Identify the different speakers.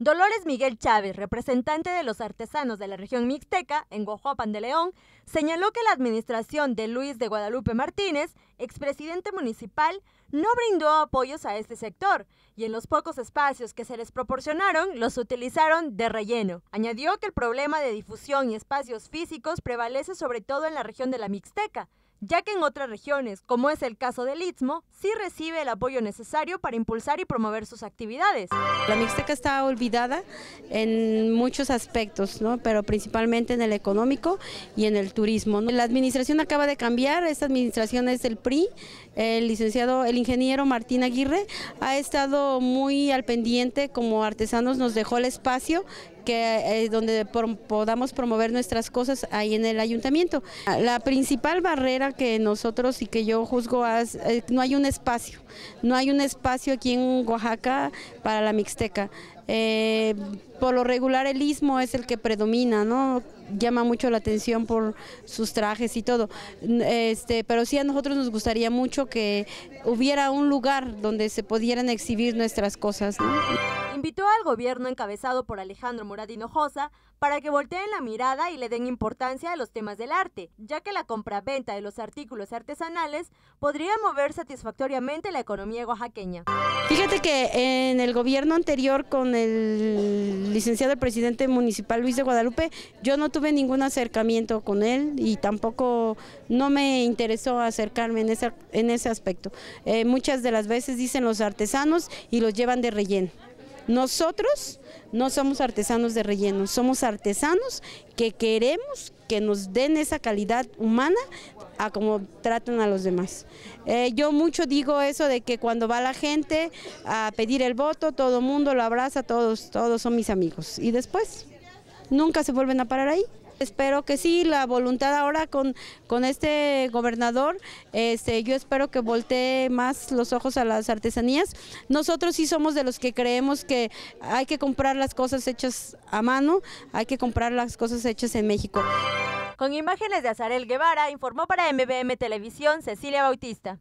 Speaker 1: Dolores Miguel Chávez, representante de los artesanos de la región mixteca en Guajuapan de León, señaló que la administración de Luis de Guadalupe Martínez, expresidente municipal, no brindó apoyos a este sector y en los pocos espacios que se les proporcionaron los utilizaron de relleno. Añadió que el problema de difusión y espacios físicos prevalece sobre todo en la región de la Mixteca, ya que en otras regiones, como es el caso del Istmo, sí recibe el apoyo necesario para impulsar y promover sus actividades.
Speaker 2: La Mixteca está olvidada en muchos aspectos, ¿no? pero principalmente en el económico y en el turismo. La administración acaba de cambiar, esta administración es del PRI, el licenciado, el ingeniero Martín Aguirre ha estado muy al pendiente, como artesanos nos dejó el espacio que eh, donde podamos promover nuestras cosas ahí en el ayuntamiento. La principal barrera que nosotros y que yo juzgo es eh, no hay un espacio, no hay un espacio aquí en Oaxaca para la Mixteca. Eh, por lo regular el istmo es el que predomina, llama mucho la atención por sus trajes y todo. Este, pero sí a nosotros nos gustaría mucho que hubiera un lugar donde se pudieran exhibir nuestras cosas.
Speaker 1: Invitó al gobierno encabezado por Alejandro Morad Hinojosa para que volteen la mirada y le den importancia a los temas del arte, ya que la compra-venta de los artículos artesanales podría mover satisfactoriamente la economía oaxaqueña.
Speaker 2: Fíjate que en el gobierno anterior con el licenciado presidente municipal Luis de Guadalupe, yo no tuve ningún acercamiento con él y tampoco no me interesó acercarme en ese, en ese aspecto. Eh, muchas de las veces dicen los artesanos y los llevan de relleno. Nosotros no somos artesanos de relleno, somos artesanos que queremos que nos den esa calidad humana a como tratan a los demás. Eh, yo mucho digo eso de que cuando va la gente a pedir el voto, todo el mundo lo abraza, todos, todos son mis amigos. Y después, nunca se vuelven a parar ahí. Espero que sí, la voluntad ahora con, con este gobernador, este, yo espero que voltee más los ojos a las artesanías. Nosotros sí somos de los que creemos que hay que comprar las cosas hechas a mano, hay que comprar las cosas hechas en México.
Speaker 1: Con imágenes de Azarel Guevara, informó para MBM Televisión Cecilia Bautista.